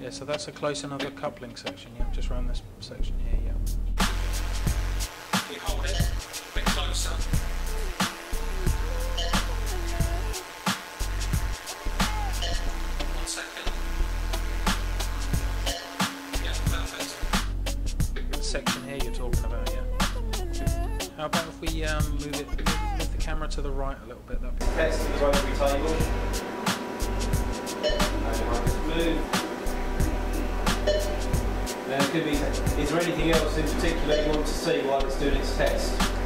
Yeah, so that's a close another coupling section, yeah, just around this section here, yeah. You hold it a bit closer. One second. Yeah, perfect. Section here you're talking about, yeah. How about if we um, move it, move, the camera to the right a little bit? That'd be Test the rotary table. And move. Be, is there anything else in particular you want to see while it's doing its test?